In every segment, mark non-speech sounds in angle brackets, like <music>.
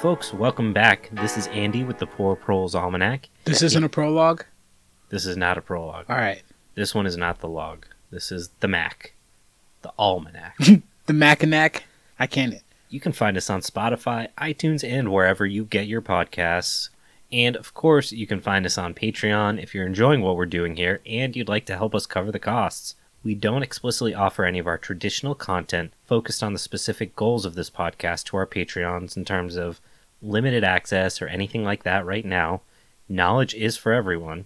folks, welcome back. This is Andy with the Poor Proles Almanac. This isn't a prologue? This is not a prologue. All right. This one is not the log. This is the Mac, the Almanac. <laughs> The Mackinac? I can't. you can find us on Spotify, iTunes, and wherever you get your podcasts. And of course, you can find us on Patreon if you're enjoying what we're doing here and you'd like to help us cover the costs. We don't explicitly offer any of our traditional content focused on the specific goals of this podcast to our Patreons in terms of limited access or anything like that right now. Knowledge is for everyone,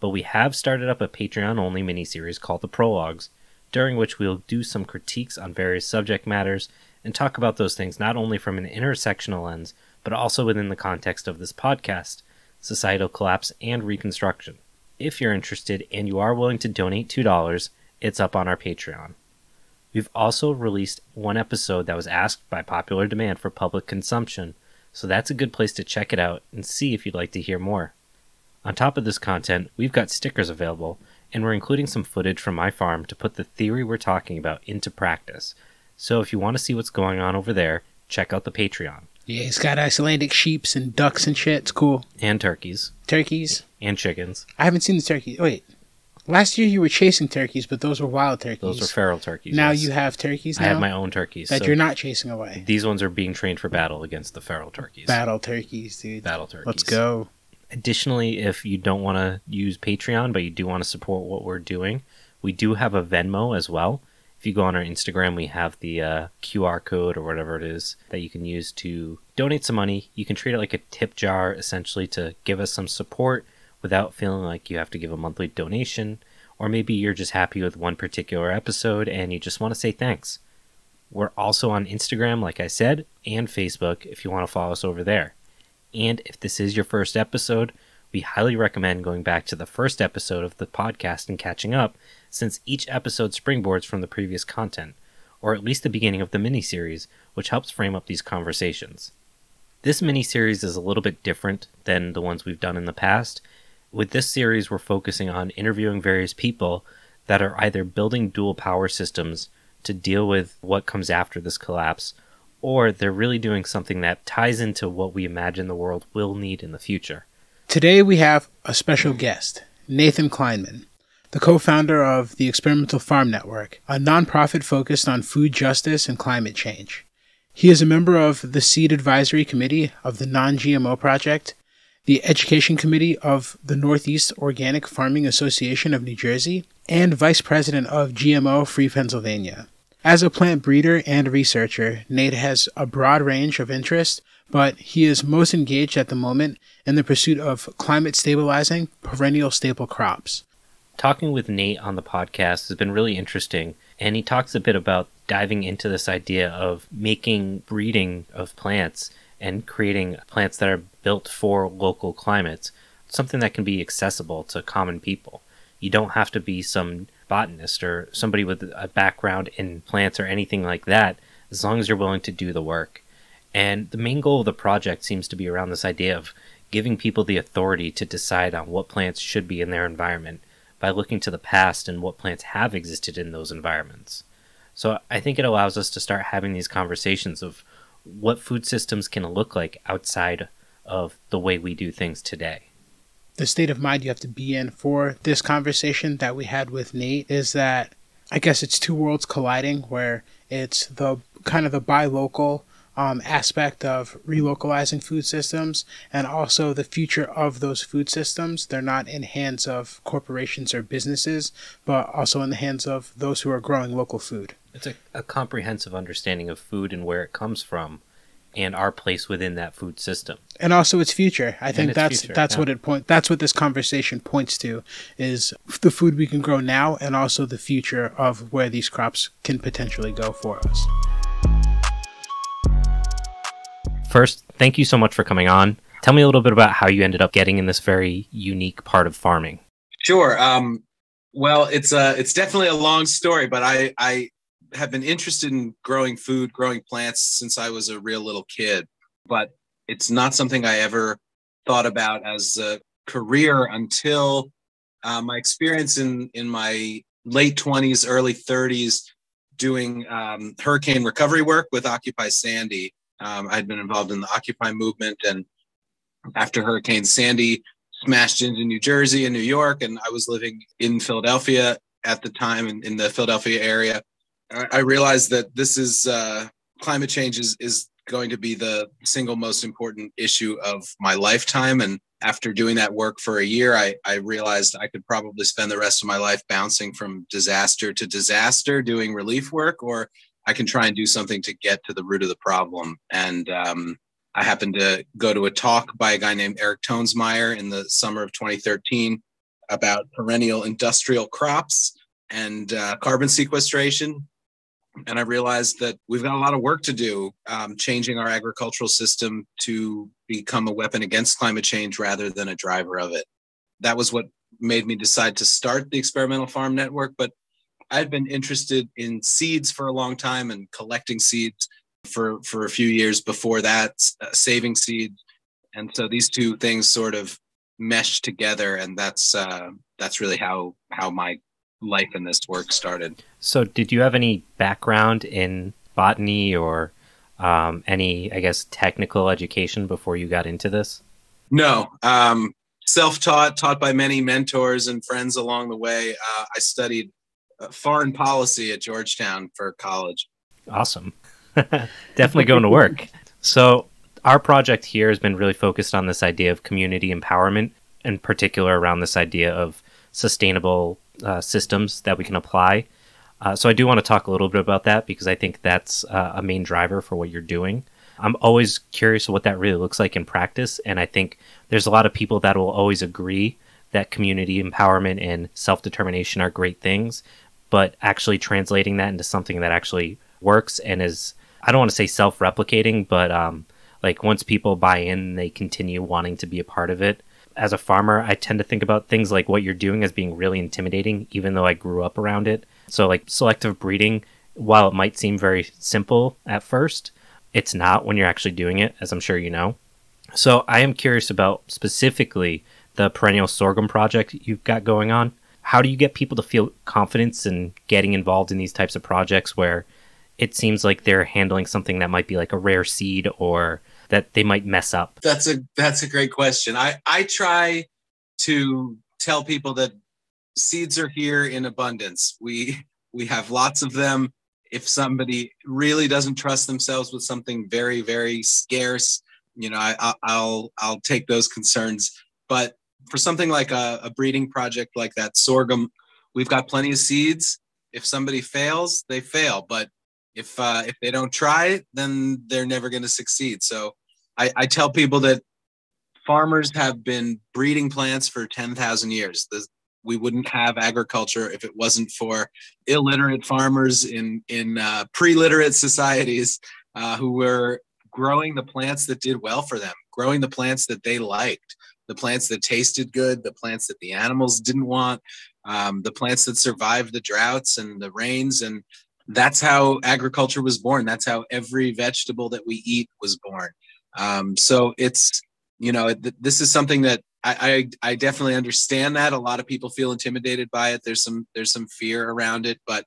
but we have started up a Patreon only miniseries called The Prologues, during which we'll do some critiques on various subject matters and talk about those things not only from an intersectional lens, but also within the context of this podcast, societal collapse and reconstruction. If you're interested and you are willing to donate $2, it's up on our Patreon. We've also released one episode that was asked by popular demand for public consumption, so that's a good place to check it out and see if you'd like to hear more. On top of this content, we've got stickers available, and we're including some footage from my farm to put the theory we're talking about into practice. So if you want to see what's going on over there, check out the Patreon. Yeah, he's got Icelandic sheeps and ducks and shit. It's cool. And turkeys. Turkeys. And chickens. I haven't seen the turkey. Wait. Last year you were chasing turkeys, but those were wild turkeys. Those were feral turkeys. now yes. you have turkeys I have my own turkeys. that so you're not chasing away. These ones are being trained for battle against the feral turkeys. Battle turkeys, dude. Battle turkeys. Let's go. Additionally, if you don't want to use Patreon, but you do want to support what we're doing, we do have a Venmo as well. If you go on our Instagram, we have the uh, QR code or whatever it is that you can use to donate some money. You can treat it like a tip jar, essentially, to give us some support without feeling like you have to give a monthly donation. Or maybe you're just happy with one particular episode and you just want to say thanks. We're also on Instagram, like I said, and Facebook if you want to follow us over there. And if this is your first episode, we highly recommend going back to the first episode of the podcast and catching up, since each episode springboards from the previous content, or at least the beginning of the miniseries, which helps frame up these conversations. This miniseries is a little bit different than the ones we've done in the past. With this series, we're focusing on interviewing various people that are either building dual power systems to deal with what comes after this collapse, or they're really doing something that ties into what we imagine the world will need in the future. Today we have a special guest, Nathan Kleinman, the co-founder of the Experimental Farm Network, a nonprofit focused on food justice and climate change. He is a member of the Seed Advisory Committee of the Non-GMO Project, the Education Committee of the Northeast Organic Farming Association of New Jersey, and vice president of GMO Free Pennsylvania. As a plant breeder and researcher, Nate has a broad range of interests, but he is most engaged at the moment in the pursuit of climate stabilizing perennial staple crops. Talking with Nate on the podcast has been really interesting, and he talks a bit about diving into this idea of making breeding of plants and creating plants that are built for local climates, something that can be accessible to common people. You don't have to be some botanist or somebody with a background in plants or anything like that, as long as you're willing to do the work. And the main goal of the project seems to be around this idea of giving people the authority to decide on what plants should be in their environment by looking to the past and what plants have existed in those environments. So I think it allows us to start having these conversations of what food systems can look like outside of the way we do things today. The state of mind you have to be in for this conversation that we had with Nate is that I guess it's two worlds colliding where it's the kind of the buy local um, aspect of relocalizing food systems and also the future of those food systems. They're not in hands of corporations or businesses, but also in the hands of those who are growing local food. It's a, a comprehensive understanding of food and where it comes from and our place within that food system. And also its future. I think that's future, that's yeah. what it point that's what this conversation points to is the food we can grow now and also the future of where these crops can potentially go for us. First, thank you so much for coming on. Tell me a little bit about how you ended up getting in this very unique part of farming. Sure. Um, well, it's uh, it's definitely a long story, but I I have been interested in growing food, growing plants since I was a real little kid. But it's not something I ever thought about as a career until uh, my experience in in my late twenties, early thirties, doing um, hurricane recovery work with Occupy Sandy. Um, I'd been involved in the Occupy movement, and after Hurricane Sandy smashed into New Jersey and New York, and I was living in Philadelphia at the time in, in the Philadelphia area, I, realized that this is uh, climate change is, is going to be the single most important issue of my lifetime. And after doing that work for a year, I, I realized I could probably spend the rest of my life bouncing from disaster to disaster doing relief work, or I can try and do something to get to the root of the problem. And um, I happened to go to a talk by a guy named Eric Toensmeier in the summer of 2013 about perennial industrial crops and uh, carbon sequestration and I realized that we've got a lot of work to do um, changing our agricultural system to become a weapon against climate change rather than a driver of it. That was what made me decide to start the Experimental Farm Network. But I'd been interested in seeds for a long time and collecting seeds for, for a few years before that, uh, saving seeds. And so these two things sort of meshed together, and that's uh, that's really how how my life in this work started. So, did you have any background in botany or um, any, I guess, technical education before you got into this? No, um, self-taught, taught by many mentors and friends along the way. Uh, I studied foreign policy at Georgetown for college. Awesome, <laughs> definitely going to work. So, our project here has been really focused on this idea of community empowerment, in particular around this idea of sustainable uh, systems that we can apply. Uh, so I do want to talk a little bit about that because I think that's uh, a main driver for what you're doing. I'm always curious what that really looks like in practice, and I think there's a lot of people that will always agree that community empowerment and self determination are great things, but actually translating that into something that actually works and is I don't want to say self replicating, but um, like once people buy in, they continue wanting to be a part of it as a farmer, I tend to think about things like what you're doing as being really intimidating, even though I grew up around it. So, like selective breeding, while it might seem very simple at first, it's not when you're actually doing it, as I'm sure you know. So, I am curious about specifically the perennial sorghum project you've got going on. How do you get people to feel confidence in getting involved in these types of projects where it seems like they're handling something that might be like a rare seed or that they might mess up? That's a that's a great question. I I try to tell people that seeds are here in abundance. We we have lots of them. If somebody really doesn't trust themselves with something very very scarce, you know, I, I'll I'll take those concerns. But for something like a, a breeding project like that sorghum, we've got plenty of seeds. If somebody fails, they fail. But if uh, if they don't try, then they're never going to succeed. So I, I, tell people that farmers have been breeding plants for ten thousand years. The, we wouldn't have agriculture if it wasn't for illiterate farmers in in uh, pre-literate societies uh, who were growing the plants that did well for them, growing the plants that they liked, the plants that tasted good, the plants that the animals didn't want, um, the plants that survived the droughts and the rains and that's how agriculture was born. That's how every vegetable that we eat was born. Um, so it's, you know, th- this is something that I, I, I definitely understand that a lot of people feel intimidated by it. There's some there's some fear around it, but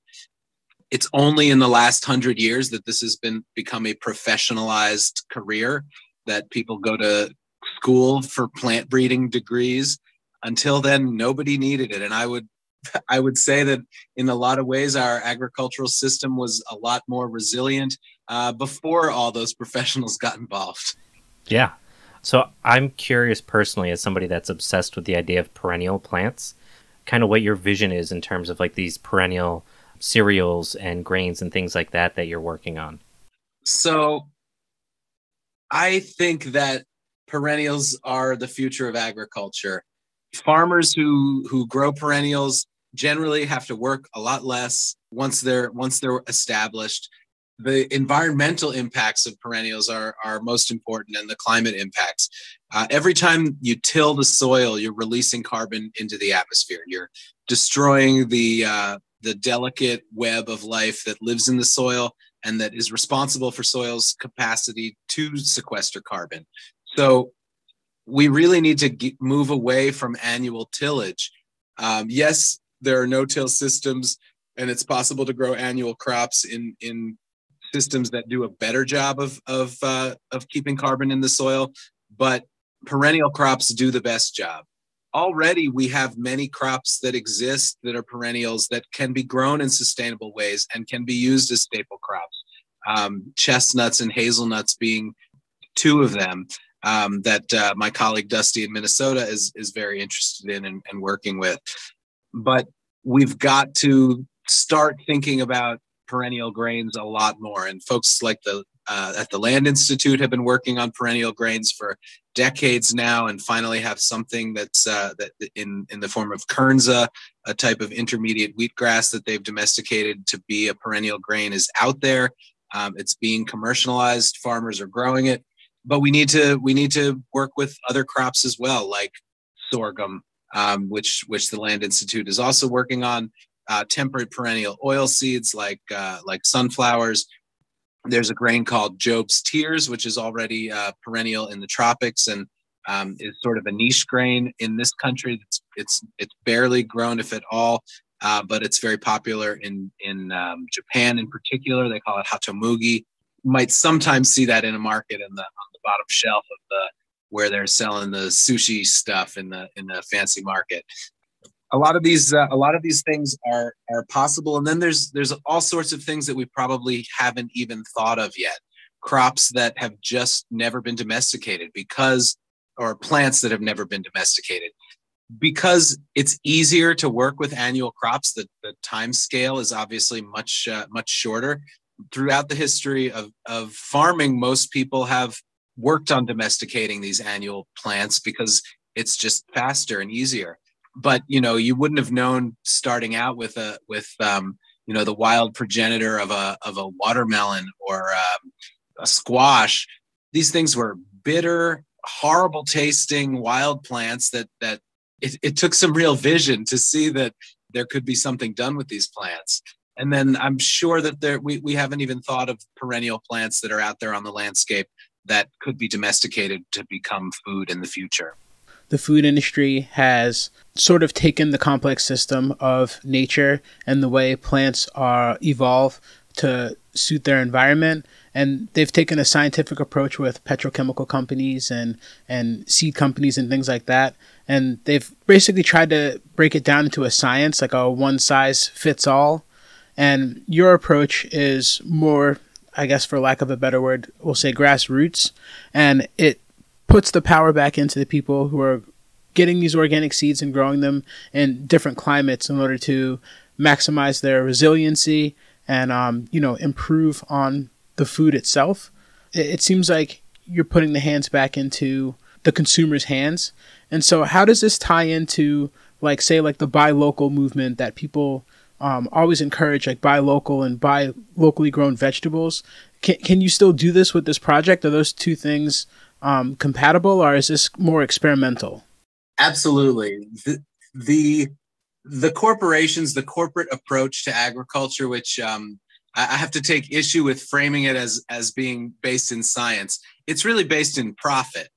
it's only in the last hundred years that this has been become a professionalized career that people go to school for plant breeding degrees. Until then, nobody needed it, and I would <laughs> I would say that in a lot of ways, our agricultural system was a lot more resilient uh, before all those <laughs> professionals got involved. Yeah. So I'm curious personally, as somebody that's obsessed with the idea of perennial plants, kind of what your vision is in terms of like these perennial cereals and grains and things like that that you're working on. So I think that perennials are the future of agriculture. Farmers who who grow perennials generally have to work a lot less once they're once they're established. The environmental impacts of perennials are are most important and the climate impacts. Uh, every time you till the soil you're releasing carbon into the atmosphere. You're destroying the uh, the delicate web of life that lives in the soil and that is responsible for soil's capacity to sequester carbon so we really need to get, move away from annual tillage. Um, yes, there are no-till systems, and it's possible to grow annual crops in in systems that do a better job of of uh, of keeping carbon in the soil, but perennial crops do the best job. Already, we have many crops that exist that are perennials that can be grown in sustainable ways and can be used as staple crops. Um, chestnuts and hazelnuts being two of them um, that uh, my colleague Dusty in Minnesota is is very interested in and, and working with. But we've got to start thinking about perennial grains a lot more. And folks like the uh, at the Land Institute have been working on perennial grains for decades now, and finally have something that's uh, that in in the form of kernza, a type of intermediate wheatgrass that they've domesticated to be a perennial grain, is out there. Um, it's being commercialized. Farmers are growing it, but we need to we need to work with other crops as well, like sorghum, um, which which the Land Institute is also working on. Uh, temperate perennial oil seeds like uh, like sunflowers. There's a grain called Job's Tears, which is already uh, perennial in the tropics and um, is sort of a niche grain in this country. It's it's it's barely grown, if at all, uh, but it's very popular in in um, Japan in particular. They call it hatomugi. You might sometimes see that in a market in the on bottom shelf of the where they're selling the sushi stuff in the in the fancy market. A lot of these uh, a lot of these things are are possible, and then there's there's all sorts of things that we probably haven't even thought of yet. Crops that have just never been domesticated because, or plants that have never been domesticated because it's easier to work with annual crops. The the time scale is obviously much uh, much shorter. Throughout the history of of farming, most people have worked on domesticating these annual plants because it's just faster and easier. But you know you wouldn't have known starting out with a with um, you know the wild progenitor of a of a watermelon or um, a squash. These things were bitter horrible tasting wild plants that that it, it took some real vision to see that there could be something done with these plants. And then i'm sure that there we, we haven't even thought of perennial plants that are out there on the landscape that could be domesticated to become food in the future. The food industry has sort of taken the complex system of nature and the way plants are evolve to suit their environment. And they've taken a scientific approach with petrochemical companies and and seed companies and things like that. And they've basically tried to break it down into a science like a one size fits all. And your approach is more I guess for lack of a better word, we'll say grassroots, and it puts the power back into the people who are getting these organic seeds and growing them in different climates in order to maximize their resiliency and um, you know improve on the food itself. It, it seems like you're putting the hands back into the consumer's hands, and so how does this tie into like say like the buy local movement that people um, always encourage like buy local and buy locally grown vegetables. Can, can you still do this with this project? Are those two things um, compatible or is this more experimental? Absolutely. The, the, the corporations, the corporate approach to agriculture, which um, I, have to take issue with framing it as, as being based in science. It's really based in profit.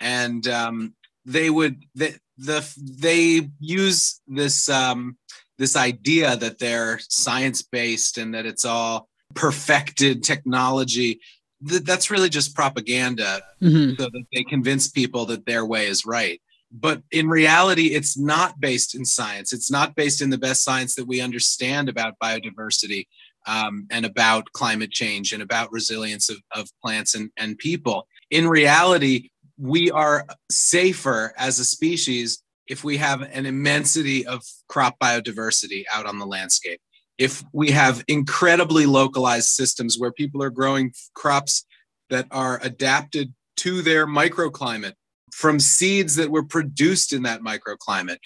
And um, they would, the, the, they use this, um, this idea that they're science based and that it's all perfected technology that's really just propaganda mm-hmm. so that they convince people that their way is right. But in reality it's not based in science. It's not based in the best science that we understand about biodiversity um, and about climate change and about resilience of, of plants and, and people. In reality we are safer as a species if we have an immensity of crop biodiversity out on the landscape, if we have incredibly localized systems where people are growing crops that are adapted to their microclimate from seeds that were produced in that microclimate.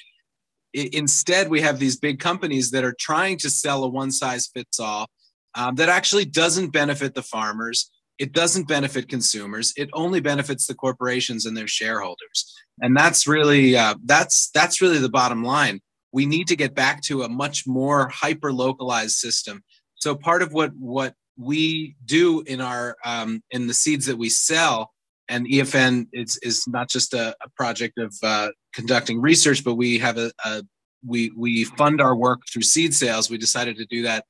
instead, we have these big companies that are trying to sell a one size fits all um, that actually doesn't benefit the farmers. It doesn't benefit consumers. It only benefits the corporations and their shareholders. And that's really uh, that's that's really the bottom line. We need to get back to a much more hyper localized system. So part of what what we do in our um, in the seeds that we sell and efn is is not just a, a project of uh, conducting research but we have a, a we we fund our work through seed sales. We decided to do that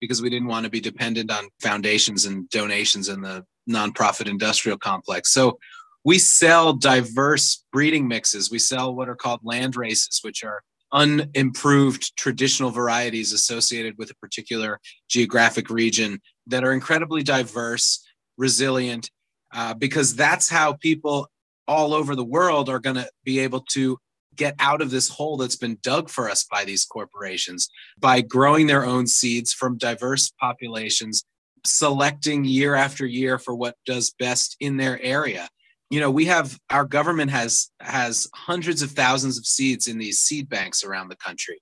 because we didn't want to be dependent on foundations and donations in the nonprofit industrial complex. So we sell diverse breeding mixes. We sell what are called land races, which are unimproved traditional varieties associated with a particular geographic region that are incredibly diverse, resilient, uh, because that's how people all over the world are going to be able to get out of this hole that's been dug for us by these corporations by growing their own seeds from diverse populations, selecting year after year for what does best in their area. You know, we have our government has has hundreds of thousands of seeds in these seed banks around the country,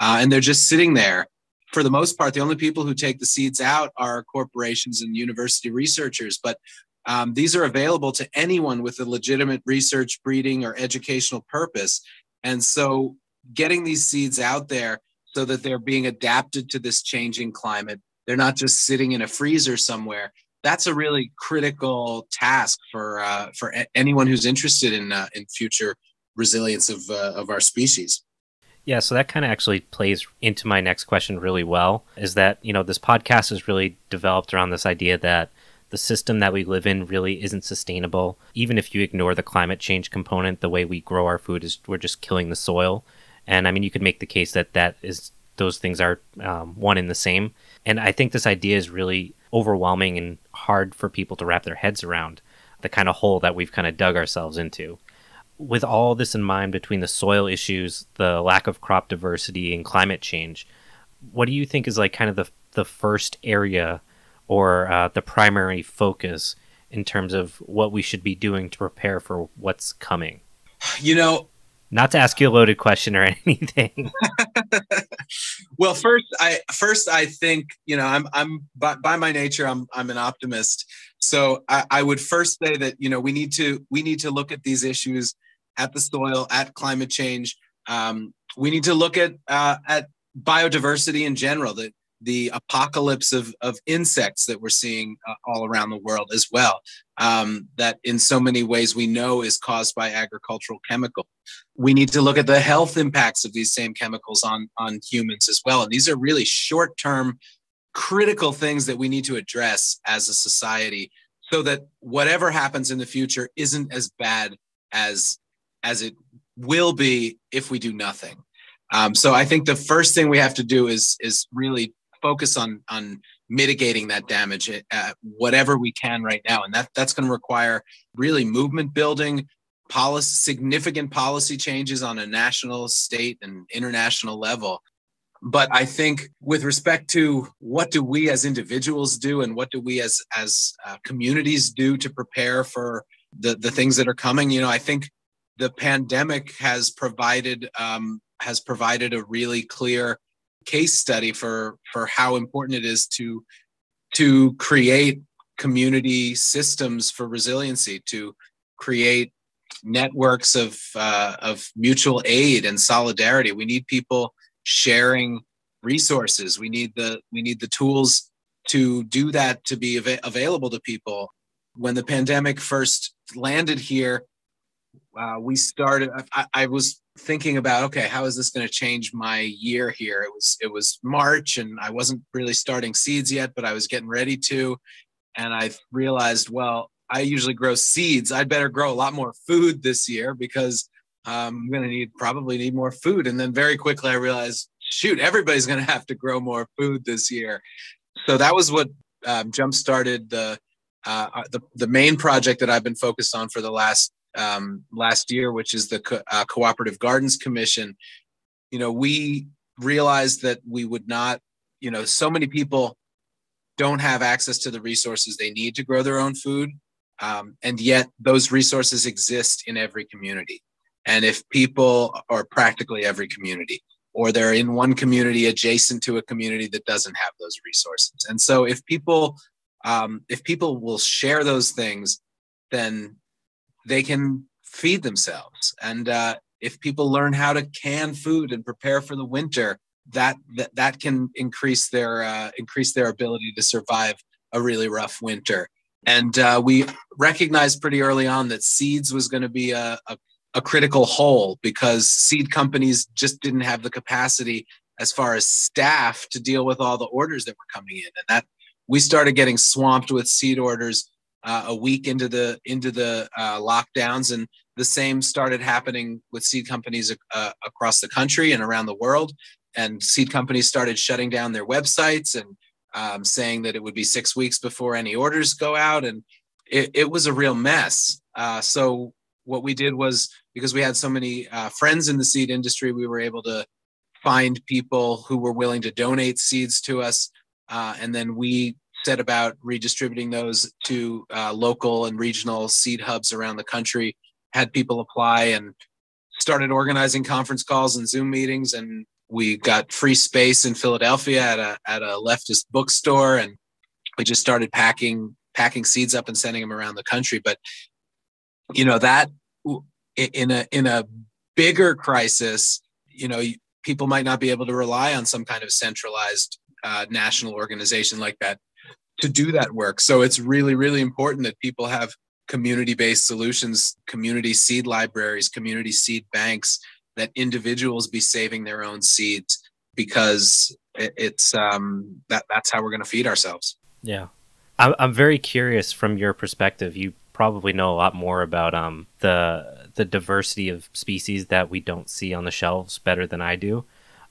uh, and they're just sitting there. For the most part, the only people who take the seeds out are corporations and university researchers. But um, these are available to anyone with a legitimate research, breeding, or educational purpose. And so, getting these seeds out there so that they're being adapted to this changing climate, they're not just sitting in a freezer somewhere. That's a really critical task for uh, for anyone who's interested in uh, in future resilience of uh, of our species. Yeah, so that kind of actually plays into my next question really well. Is that you know this podcast is really developed around this idea that the system that we live in really isn't sustainable. Even if you ignore the climate change component, the way we grow our food is we're just killing the soil. And I mean, you could make the case that that is those things are um, one in the same. And I think this idea is really overwhelming and hard for people to wrap their heads around the kind of hole that we've kind of dug ourselves into. With all this in mind, between the soil issues, the lack of crop diversity, and climate change, what do you think is like kind of the the first area or uh, the primary focus in terms of what we should be doing to prepare for what's coming? You know, not to ask you a loaded question or <laughs> anything. <laughs> well, first, I first I think you know I'm I'm by, by my nature I'm I'm an optimist. So I, I would first say that you know we need to we need to look at these issues at the soil, at climate change. Um, we need to look at uh, at biodiversity in general. That the apocalypse of, of insects that we're seeing uh, all around the world as well, um, that in so many ways we know is caused by agricultural chemical. We need to look at the health impacts of these same chemicals on, on humans as well. And these are really short term, critical things that we need to address as a society so that whatever happens in the future isn't as bad as as it will be if we do nothing. Um, so I think the first thing we have to do is is really focus on on mitigating that damage at whatever we can right now. And that that's going to require really movement building policy significant policy changes on a national state and international level. But i think with respect to what do we as individuals do and what do we as as uh, communities do to prepare for the the things that are coming you know i think the pandemic has provided um, has provided a really clear case study for for how important it is to to create community systems for resiliency to create networks of uh, of mutual aid and solidarity. We need people sharing resources. We need the we need the tools to do that to be av- available to people. When the pandemic first landed here uh, we started I, I was thinking about okay how is this going to change my year here? It was it was march and i wasn't really starting seeds yet but i was getting ready to. And i realized well i usually grow seeds. I'd better grow a lot more food this year because um, i'm going to need probably need more food. And then very quickly i realized shoot everybody's going to have to grow more food this year. So that was what um, jump started the uh, the, the main project that i've been focused on for the last um, last year, which is the Co- uh, Cooperative Gardens Commission, you know, we realized that we would not, you know, so many people don't have access to the resources they need to grow their own food. Um, and yet those resources exist in every community. And if people are practically every community, or they're in one community adjacent to a community that doesn't have those resources. And so if people um, if people will share those things, then they can feed themselves. And uh, if people learn how to can food and prepare for the winter, that that, that can increase their uh, increase their ability to survive a really rough winter. And uh, we recognized pretty early on that seeds was going to be a, a, a critical hole because seed companies just didn't have the capacity as far as staff to deal with all the orders that were coming in, and that we started getting swamped with seed orders uh, a week into the into the uh, lockdowns, and the same started happening with seed companies uh, across the country and around the world. And seed companies started shutting down their websites and um, saying that it would be six weeks before any orders go out, and it, it was a real mess. Uh, so what we did was because we had so many uh, friends in the seed industry, we were able to find people who were willing to donate seeds to us, uh, and then we set about redistributing those to uh, local and regional seed hubs around the country. Had people apply and started organizing conference calls and Zoom meetings, and we got free space in Philadelphia at a at a leftist bookstore, and we just started packing packing seeds up and sending them around the country. But you know that in a in a bigger crisis, you know, people might not be able to rely on some kind of centralized uh, national organization like that to do that work. So it's really really important that people have community-based solutions, community seed libraries, community seed banks, that individuals be saving their own seeds because it's um, that that's how we're going to feed ourselves. Yeah, I'm I'm very curious from your perspective. You probably know a lot more about um the the diversity of species that we don't see on the shelves better than I do.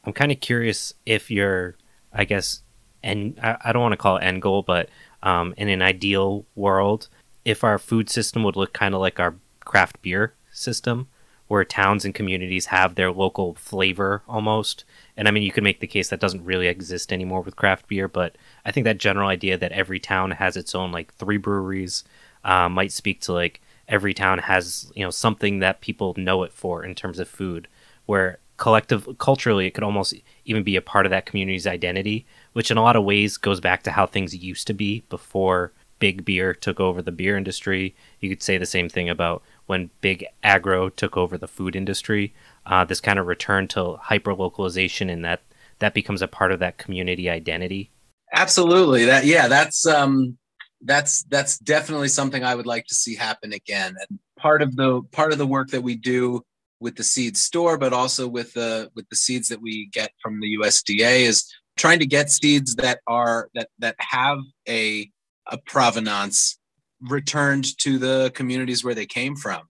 I'm kind of curious if you're, I guess, and I, I don't want to call it end goal, but um, in an ideal world, if our food system would look kind of like our craft beer system, where towns and communities have their local flavor almost. And I mean, you could make the case that doesn't really exist anymore with craft beer, but I think that general idea that every town has its own like three breweries uh, might speak to like every town has you know something that people know it for in terms of food, where collective culturally it could almost even be a part of that community's identity, which in a lot of ways goes back to how things used to be before big beer took over the beer industry. You could say the same thing about when big agro took over the food industry. Uh, this kind of return to hyper localization, and that that becomes a part of that community identity. Absolutely. That yeah, that's um, that's that's definitely something I would like to see happen again. And part of the part of the work that we do with the seed store, but also with the with the seeds that we get from the USDA is trying to get seeds that are that that have a a provenance returned to the communities where they came from.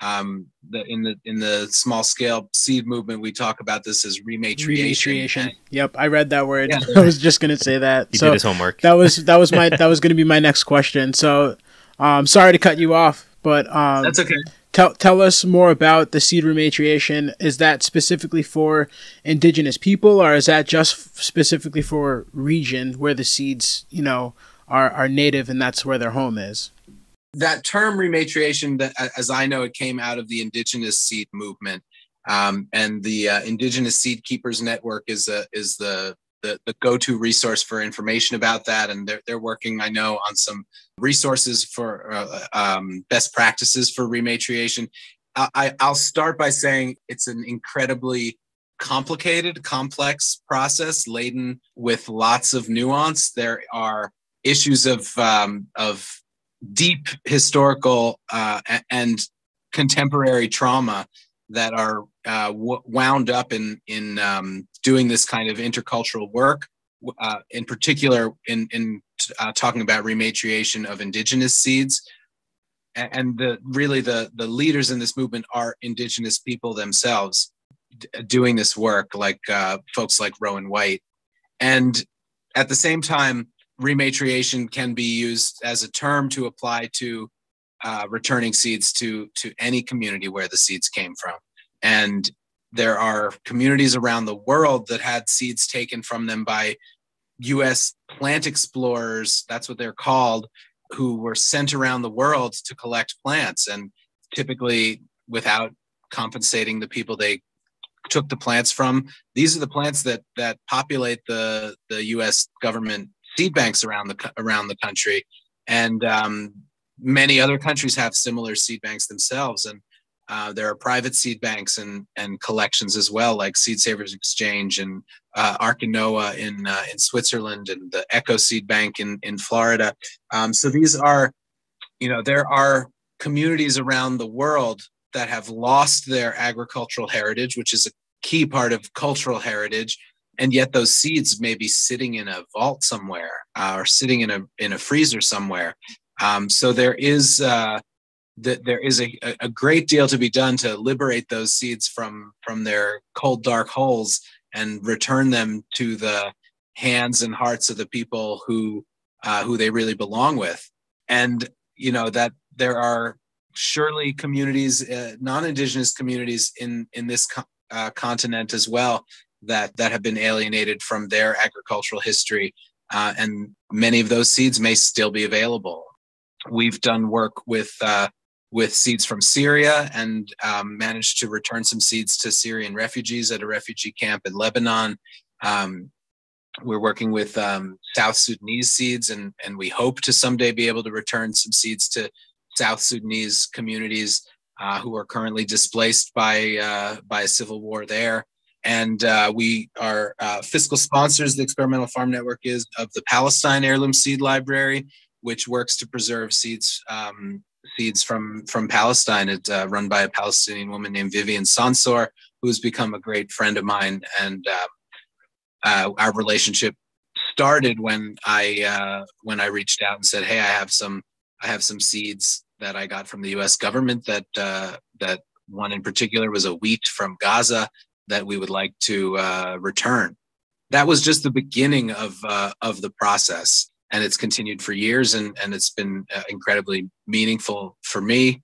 Um, the, in the in the small scale seed movement, we talk about this as rematriation. Rematriation. Yep, I read that word. Yeah. <laughs> I was just going to say that. He so did his homework. That was that was my <laughs> that was going to be my next question. So, um, sorry to cut you off, but um, that's okay. Tell tell us more about the seed rematriation. Is that specifically for indigenous people, or is that just specifically for region where the seeds, you know, are are native and that's where their home is? that term rematriation, that, as I know it, came out of the indigenous seed movement, um, and the uh, Indigenous Seed Keepers Network is a, is the the, the go-to resource for information about that. And they're, they're working i know on some resources for uh, um, best practices for rematriation. I, i'll start by saying it's an incredibly complicated complex process laden with lots of nuance. There are issues of um, of deep historical uh, and contemporary trauma that are uh, w- wound up in in um, doing this kind of intercultural work. Uh, in particular, in in uh, talking about rematriation of indigenous seeds, and the really the the leaders in this movement are indigenous people themselves d- doing this work, like uh, folks like Rowan White, and at the same time, rematriation can be used as a term to apply to uh, returning seeds to to any community where the seeds came from. And there are communities around the world that had seeds taken from them by US plant explorers that's what they're called who were sent around the world to collect plants. And typically without compensating the people they took the plants from these are the plants that that populate the the US government seed banks around the around the country, and um, many other countries have similar seed banks themselves. And uh, there are private seed banks and and collections as well, like Seed Savers Exchange and uh, Arche Noah in uh, in Switzerland and the Echo Seed Bank in in Florida. Um, so these are, you know, there are communities around the world that have lost their agricultural heritage, which is a key part of cultural heritage, and yet those seeds may be sitting in a vault somewhere uh, or sitting in a in a freezer somewhere. Um, so there is uh, that there is a, a great deal to be done to liberate those seeds from from their cold dark holes and return them to the hands and hearts of the people who uh, who they really belong with. And you know that there are surely communities uh, non-indigenous communities in in this co- uh, continent as well that that have been alienated from their agricultural history uh, and many of those seeds may still be available we've done work with uh, with seeds from Syria and um, managed to return some seeds to Syrian refugees at a refugee camp in Lebanon. Um, we're working with um, South Sudanese seeds, and, and we hope to someday be able to return some seeds to South Sudanese communities uh, who are currently displaced by uh, by a civil war there. And uh, we are uh, fiscal sponsors. The Experimental Farm Network is of the Palestine Heirloom Seed Library, which works to preserve seeds um, seeds from from Palestine. It's uh, run by a Palestinian woman named Vivien Sansour, who's become a great friend of mine. And uh, uh, our relationship started when I uh, when I reached out and said, "Hey, I have some I have some seeds that I got from the U.S. government. That uh, that one in particular was a wheat from Gaza that we would like to uh, return." That was just the beginning of of the process and it's continued for years and and it's been uh, incredibly meaningful for me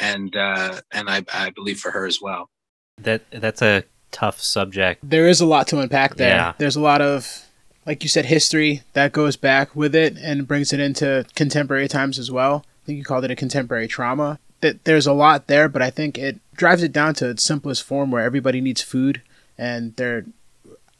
and uh, and I, I believe for her as well. That that's a tough subject. There is a lot to unpack there. Yeah. there's a lot of like you said history that goes back with it and brings it into contemporary times as well. I think you called it a contemporary trauma. That there's a lot there but i think it drives it down to its simplest form where everybody needs food and they're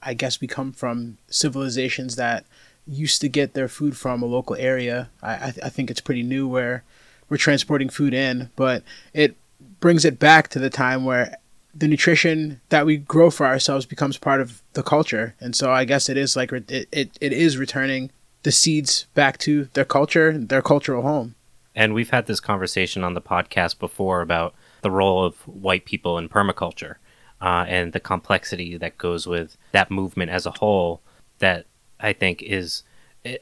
i guess we come from civilizations that used to get their food from a local area. I, I, I think it's pretty new where we're transporting food in, but it brings it back to the time where the nutrition that we grow for ourselves becomes part of the culture. And so I guess it is like it, it, it is returning the seeds back to their culture, their cultural home. and we've had this conversation on the podcast before about the role of white people in permaculture uh, and the complexity that goes with that movement as a whole that i think is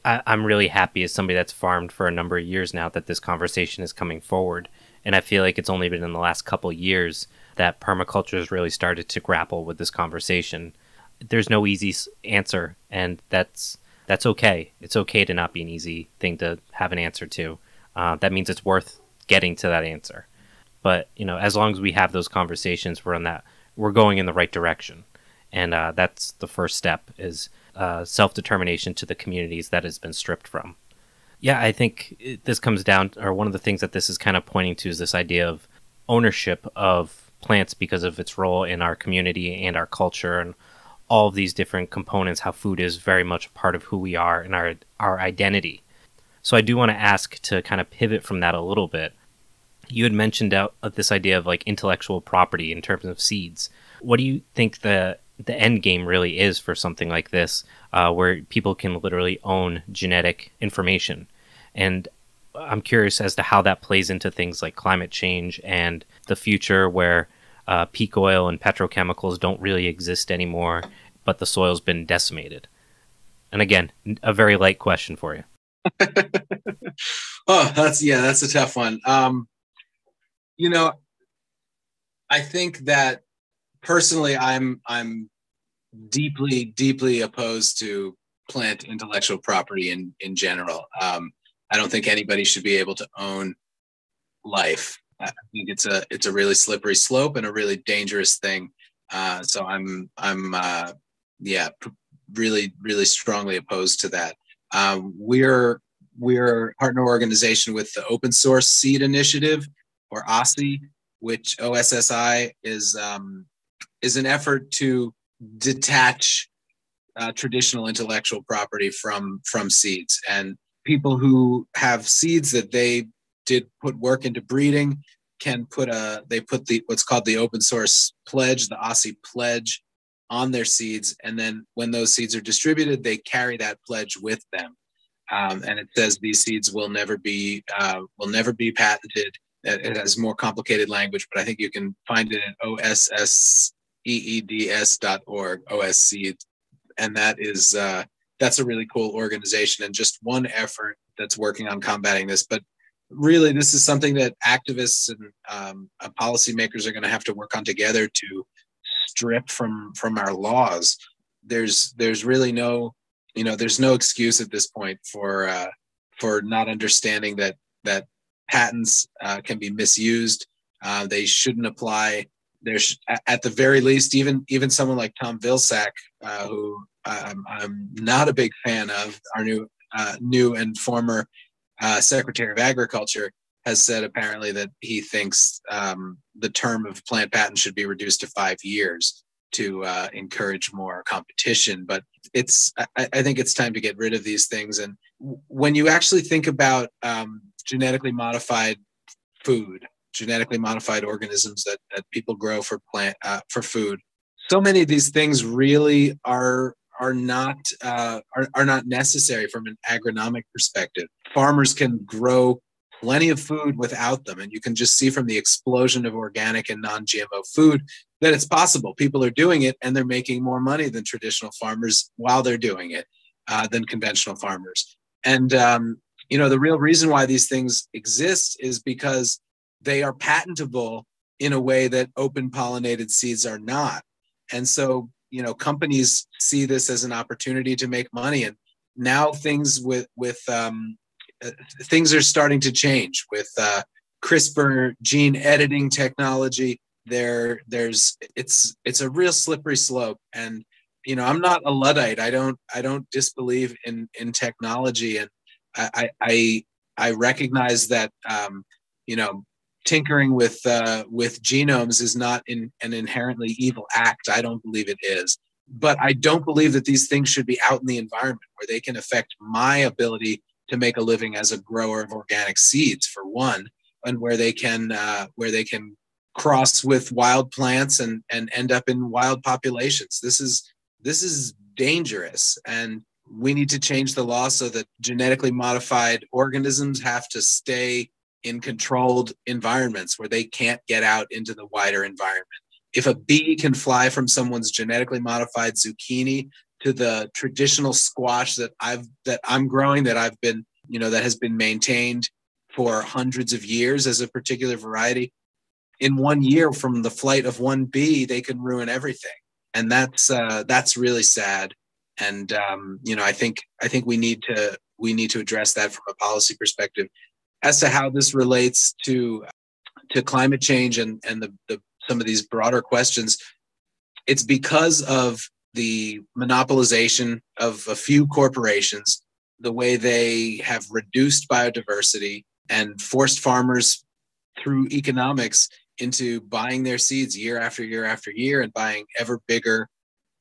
I, i'm really happy as somebody that's farmed for a number of years now that this conversation is coming forward. And i feel like it's only been in the last couple years that permaculture has really started to grapple with this conversation. There's no easy answer and that's that's okay. It's okay to not be an easy thing to have an answer to. Uh, that means it's worth getting to that answer. But you know as long as we have those conversations we're on that we're going in the right direction. And uh, that's the first step is uh, self-determination to the communities that has been stripped from. Yeah i think this comes down or one of the things that this is kind of pointing to is this idea of ownership of plants because of its role in our community and our culture and all of these different components how food is very much a part of who we are and our our identity. So i do want to ask to kind of pivot from that a little bit. You had mentioned out uh, this idea of like intellectual property in terms of seeds. What do you think the the end game really is for something like this uh, where people can literally own genetic information. And i'm curious as to how that plays into things like climate change and the future where uh, peak oil and petrochemicals don't really exist anymore but the soil's been decimated. And again a very light question for you. <laughs> Oh, that's yeah, that's a tough one. Um, you know, I think that personally, I'm I'm deeply deeply opposed to plant intellectual property in in general. Um, I don't think anybody should be able to own life. I think it's a it's a really slippery slope and a really dangerous thing. Uh, so I'm I'm uh, yeah really really strongly opposed to that. Um, we're we're partner organization with the Open Source Seed Initiative, or OSSI, which OSSI is um, is an effort to detach uh, traditional intellectual property from from seeds. And people who have seeds that they did put work into breeding can put a they put the what's called the open source pledge the OSSI pledge on their seeds. And then when those seeds are distributed they carry that pledge with them. Um, and it says these seeds will never be uh, will never be patented. It has more complicated language but i think you can find it at osseeds.org osseeds and that is uh, that's a really cool organization and just one effort that's working on combating this. But really, this is something that activists and um, uh, policymakers are going to have to work on together to strip from from our laws. There's there's really no you know there's no excuse at this point for uh, for not understanding that that patents uh, can be misused. Uh, they shouldn't apply. There's at the very least, even even someone like Tom Vilsack, uh, who I'm, I'm, not a big fan of, our new uh, new and former uh, Secretary of Agriculture, has said apparently that he thinks um, the term of plant patent should be reduced to five years to uh, encourage more competition. But it's I, I, think it's time to get rid of these things. And when you actually think about um, genetically modified food, genetically modified organisms that, that people grow for plant uh, for food, so many of these things really are are not uh, are, are not necessary from an agronomic perspective. Farmers can grow plenty of food without them. And you can just see from the explosion of organic and non GMO food that it's possible. People are doing it and they're making more money than traditional farmers while they're doing it uh, than conventional farmers. And, um, you know, the real reason why these things exist is because they are patentable in a way that open pollinated seeds are not. And so, you know, companies see this as an opportunity to make money. And now things with, with, um, things are starting to change with uh, CRISPR gene editing technology. There, there's it's it's a real slippery slope, and you know I'm not a luddite. I don't I don't disbelieve in in technology, and I I I recognize that um, you know tinkering with uh, with genomes is not in, an inherently evil act. I don't believe it is, but I don't believe that these things should be out in the environment where they can affect my ability to make a living as a grower of organic seeds for one and where they can uh, where they can cross with wild plants and and end up in wild populations this is this is dangerous and we need to change the law so that genetically modified organisms have to stay in controlled environments where they can't get out into the wider environment. If a bee can fly from someone's genetically modified zucchini to the traditional squash that I've that I'm growing that I've been you know that has been maintained for hundreds of years as a particular variety in one year from the flight of one bee they can ruin everything. And that's uh, that's really sad. And um, you know I think I think we need to we need to address that from a policy perspective as to how this relates to to climate change and and the, the some of these broader questions it's because of the monopolization of a few corporations, the way they have reduced biodiversity and forced farmers through economics into buying their seeds year after year after year and buying ever bigger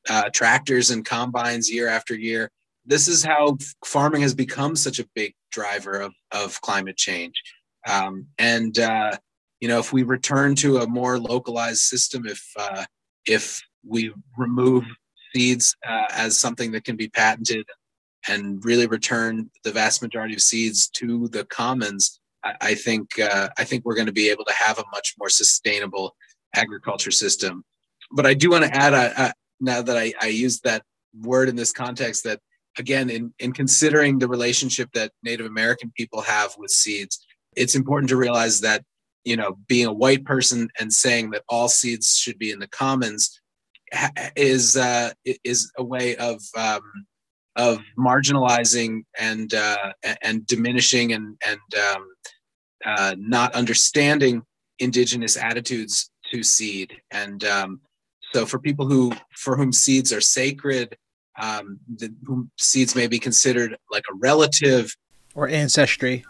uh, tractors and combines year after year. This is how farming has become such a big driver of, of climate change. Um, and, uh, you know, if we return to a more localized system, if, uh, if we remove seeds uh, as something that can be patented and really return the vast majority of seeds to the commons, I, I think uh, I think we're going to be able to have a much more sustainable agriculture system. But I do want to add, uh, uh, now that I, I used that word in this context, that again, in, in considering the relationship that Native American people have with seeds, it's important to realize that you know being a white person and saying that all seeds should be in the commons is uh, is a way of um, of marginalizing and uh, and diminishing and and um, uh, not understanding indigenous attitudes to seed. And um, so for people who for whom seeds are sacred um, the, whom seeds may be considered like a relative. Or ancestry.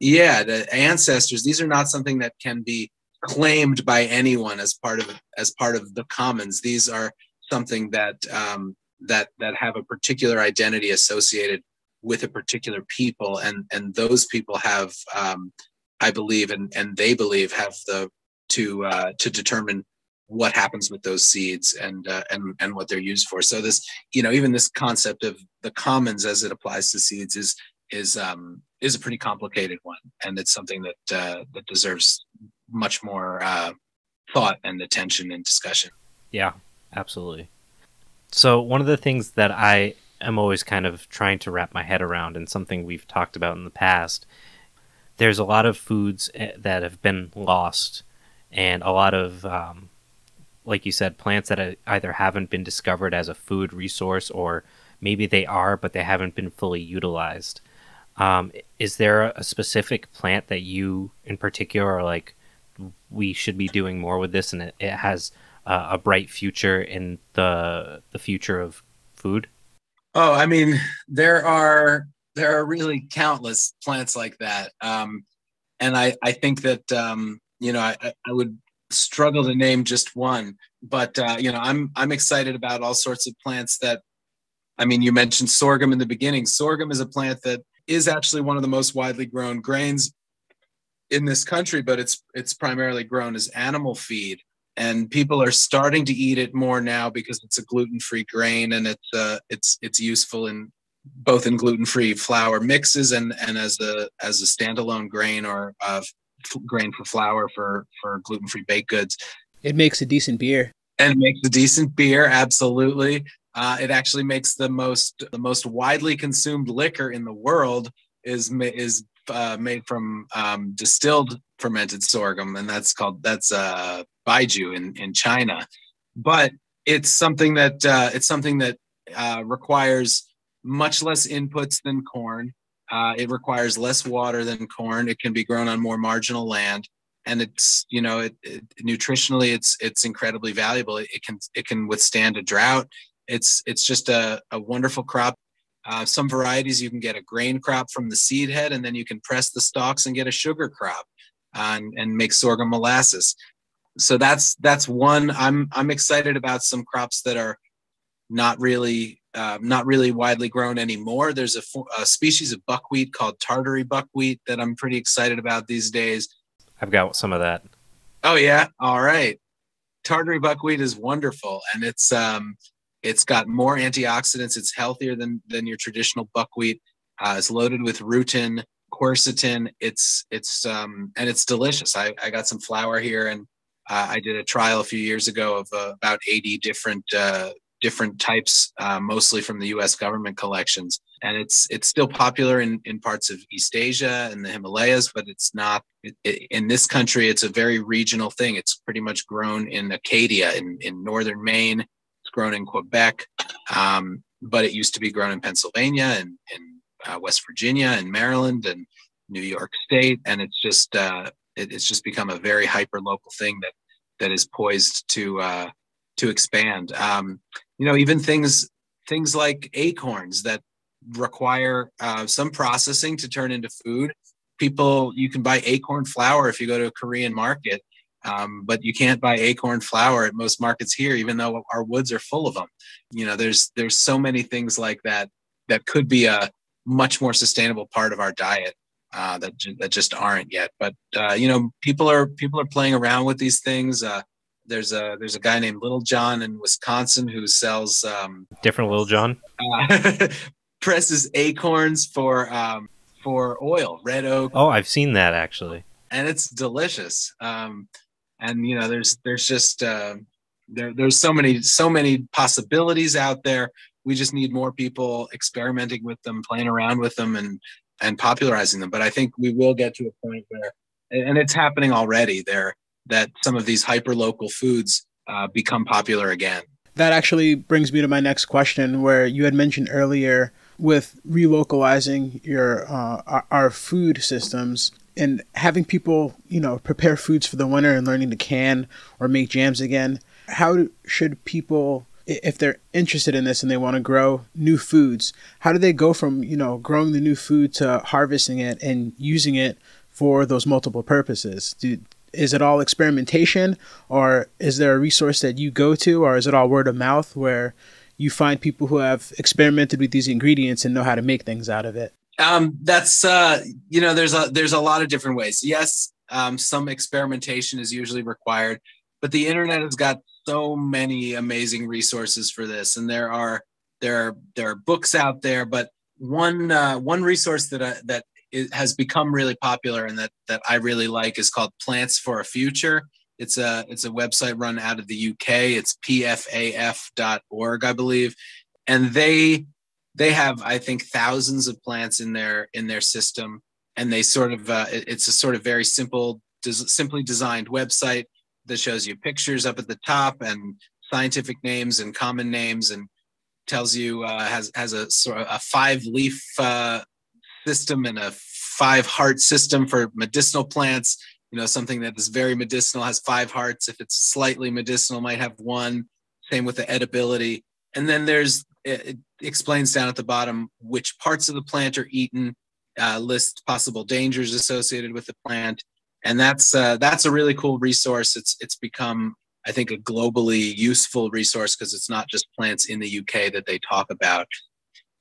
Yeah the ancestors these are not something that can be claimed by anyone as part of as part of the commons. These are something that um, that that have a particular identity associated with a particular people, and and those people have, um, I believe, and and they believe have the to uh, to determine what happens with those seeds and uh, and and what they're used for. So this, you know, even this concept of the commons as it applies to seeds is is um, is a pretty complicated one, and it's something that uh, that deserves much more uh, thought and attention and discussion. Yeah, absolutely. So, one of the things that I am always kind of trying to wrap my head around, and something we've talked about in the past, there's a lot of foods eh, that have been lost, and a lot of, um, like you said, plants that either haven't been discovered as a food resource or maybe they are, but they haven't been fully utilized. Um, is there a specific plant that you, in particular, are like, we should be doing more with this, and it, it has uh, a bright future in the the future of food? Oh, I mean, there are there are really countless plants like that, um, and I I think that um, you know I I would struggle to name just one, but uh, you know I'm I'm excited about all sorts of plants that. I mean, you mentioned sorghum in the beginning. Sorghum is a plant that is actually one of the most widely grown grains in this country, but it's it's primarily grown as animal feed and people are starting to eat it more now because it's a gluten-free grain and it's uh, it's it's useful in both in gluten-free flour mixes and and as a as a standalone grain or uh, grain for flour for for gluten-free baked goods. It makes a decent beer. And makes a decent beer, absolutely. Uh, it actually makes the most the most widely consumed liquor in the world is is uh, made from um, distilled fermented sorghum, and that's called that's uh, Baijiu in in China. But it's something that uh, it's something that uh, requires much less inputs than corn. Uh, it requires less water than corn. It can be grown on more marginal land, and it's you know it, it nutritionally it's it's incredibly valuable. It, it, can it can withstand a drought. It's it's just a, a wonderful crop. Uh, some varieties you can get a grain crop from the seed head, and then you can press the stalks and get a sugar crop uh, and, and make sorghum molasses. So that's that's one. I'm I'm excited about some crops that are not really uh, not really widely grown anymore. There's a, a, species of buckwheat called Tartary buckwheat that I'm pretty excited about these days. I've got some of that. Oh yeah, all right. Tartary buckwheat is wonderful, and it's um, it's got more antioxidants. It's healthier than than your traditional buckwheat. Uh, it's loaded with rutin, quercetin. It's it's um, and it's delicious. I, I got some flour here, and uh, I did a trial a few years ago of uh, about 80 different uh, different types, uh, mostly from the U.S. government collections. And it's it's still popular in, in parts of East Asia and the Himalayas, but it's not it, it, in this country. It's a very regional thing. It's pretty much grown in Acadia in, in northern Maine It's grown in Quebec, um, but it used to be grown in Pennsylvania and in uh, West Virginia and Maryland and New York State, and it's just uh, it, it's just become a very hyper local thing that that is poised to uh, to expand. Um, you know, even things things like acorns that require uh, some processing to turn into food. People, you can buy acorn flour if you go to a Korean market, um, but you can't buy acorn flour at most markets here, even though our woods are full of them. You know, there's there's so many things like that that could be a much more sustainable part of our diet uh, that that just aren't yet. But uh, you know, people are people are playing around with these things. Uh, there's a there's a guy named Little John in Wisconsin who sells um, different Little John? uh, <laughs> presses acorns for um, for oil, red oak. Oh, I've seen that actually, and it's delicious. Um, and you know there's there's just uh, there, there's so many so many possibilities out there. We just need more people experimenting with them playing around with them and and popularizing them. But i think we will get to a point where and it's happening already. There that some of these hyper local foods uh, become popular again that actually brings me to my next question where you had mentioned earlier with relocalizing your uh, our, our food systems and having people, you know, prepare foods for the winter and learning to can or make jams again. How should people, if they're interested in this and they want to grow new foods, how do they go from, you know, growing the new food to harvesting it and using it for those multiple purposes? Do, is it all experimentation or is there a resource that you go to or is it all word of mouth where you find people who have experimented with these ingredients and know how to make things out of it? Um, that's uh, you know, there's a there's a lot of different ways. Yes, um, some experimentation is usually required, but the internet has got so many amazing resources for this, and there are there are there are books out there. But one uh, one resource that uh, that has become really popular and that that I really like is called Plants for a Future. It's a it's a website run out of the UK. It's pfaf.org, I believe, and they they have I think thousands of plants in their in their system, and they sort of uh, it's a sort of very simple, des- simply designed website that shows you pictures up at the top and scientific names and common names and tells you uh, has has a sort of a five leaf uh, system and a five heart system for medicinal plants. You know something that is very medicinal has five hearts. If it's slightly medicinal might have one. Same with the edibility. And then there's it explains down at the bottom which parts of the plant are eaten uh, list possible dangers associated with the plant. And that's uh, that's a really cool resource. It's it's become i think a globally useful resource because it's not just plants in the uk that they talk about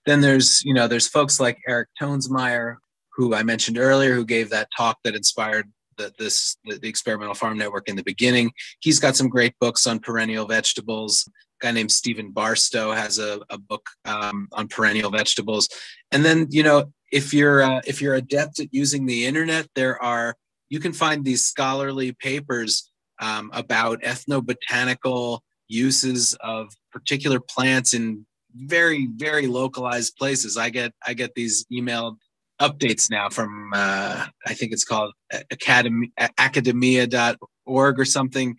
then there's you know there's folks like eric toensmeier who i mentioned earlier who gave that talk that inspired the, this the, the, experimental farm network in the beginning. He's got some great books on perennial vegetables. A guy named stephen barstow has a, a book um, on perennial vegetables. And then you know if you're uh, if you're adept at using the internet there are you can find these scholarly papers um, about ethnobotanical uses of particular plants in very very localized places i get i get these emailed updates now from uh, I think it's called academy academia.org or something.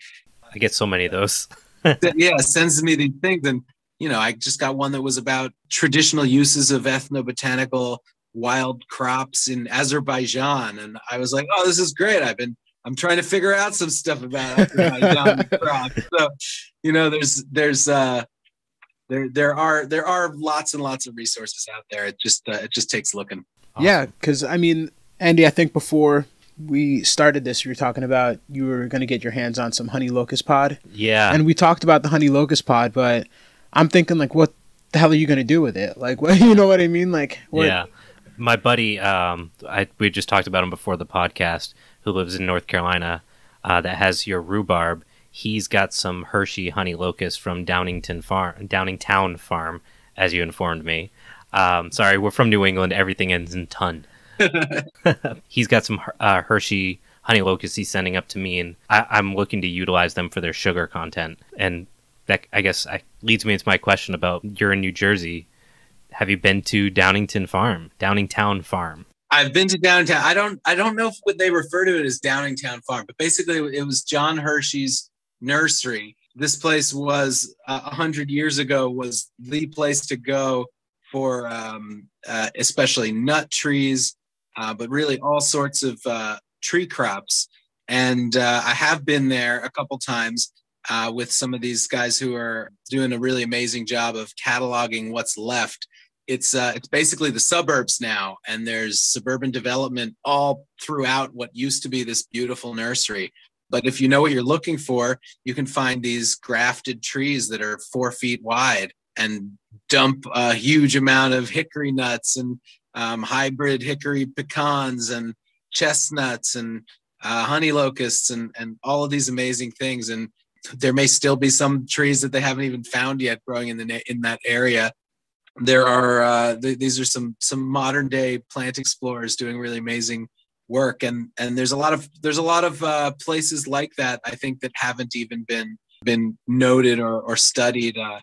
I get so many of those. <laughs> yeah, sends me these things and you know, I just got one that was about traditional uses of ethnobotanical wild crops in Azerbaijan and I was like, "Oh, this is great. I've been I'm trying to figure out some stuff about Azerbaijan <laughs> crops." So, you know, there's there's uh there there are there are lots and lots of resources out there. It just uh, it just takes looking. Awesome. Yeah, because I mean, Andy, I think before we started this, you were talking about you were going to get your hands on some honey locust pod. Yeah. And we talked about the honey locust pod, but I'm thinking like, what the hell are you going to do with it? Like, <laughs> what you know what I mean? Like, what? yeah. My buddy, um, I we just talked about him before the podcast, who lives in North Carolina, uh, that has your rhubarb. He's got some Hershey honey locust from Downington Farm, Downingtown Farm, as you informed me. Um, sorry, we're from New England. Everything ends in ton. <laughs> he's got some uh, Hershey honey locusts he's sending up to me, and I, am looking to utilize them for their sugar content. And that, I guess, I, leads me into my question about you're in New Jersey. Have you been to Downington Farm, Downingtown Farm? I've been to Downingtown. I don't. I don't know if they refer to it as Downingtown Farm, but basically, it was John Hershey's nursery. This place was uh, a uh, hundred years ago was the place to go for um, uh, especially nut trees, uh, but really all sorts of uh, tree crops. And uh, I have been there a couple times with some of these guys who are doing a really amazing job of cataloging what's left. It's uh, it's basically the suburbs now, and there's suburban development all throughout what used to be this beautiful nursery. But if you know what you're looking for, you can find these grafted trees that are four feet wide and dump a huge amount of hickory nuts and um, hybrid hickory pecans and chestnuts and uh, honey locusts and, and all of these amazing things. And there may still be some trees that they haven't even found yet growing in the in that area. There are uh, th- these are some some modern day plant explorers doing really amazing work, and and there's a lot of there's a lot of uh, places like that I think that haven't even been been noted or, or studied. Uh,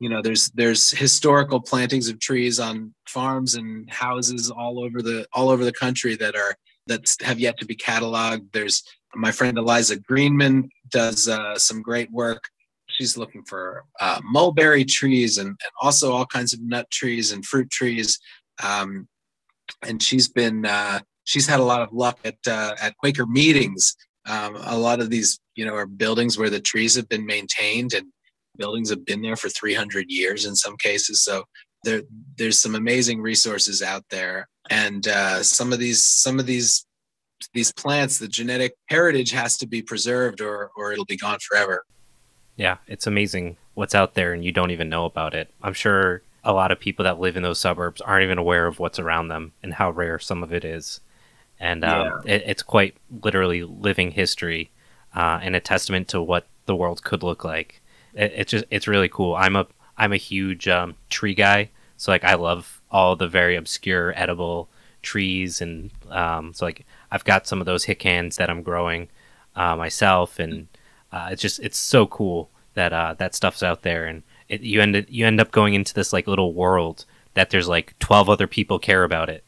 you know there's there's historical plantings of trees on farms and houses all over the all over the country that are that have yet to be cataloged. There's my friend eliza greenman does uh, some great work. She's looking for uh, mulberry trees and, and also all kinds of nut trees and fruit trees. Um, and she's been uh, she's had a lot of luck at uh, at quaker meetings um, a lot of these you know are buildings where the trees have been maintained and buildings have been there for 300 years in some cases. So there, there's some amazing resources out there, and uh, some of these, some of these, these plants, the genetic heritage has to be preserved, or or it'll be gone forever. Yeah, it's amazing what's out there, and you don't even know about it. I'm sure a lot of people that live in those suburbs aren't even aware of what's around them and how rare some of it is. And um, yeah. it, it's quite literally living history uh, and a testament to what the world could look like it, it's just it's really cool. I'm a I'm a huge um, tree guy, so like I love all the very obscure edible trees, and um, so like I've got some of those hicans that I'm growing uh, myself, and Uh, it's just it's so cool that uh, that stuff's out there, and it, you end you end up going into this like little world that there's like twelve other people care about it,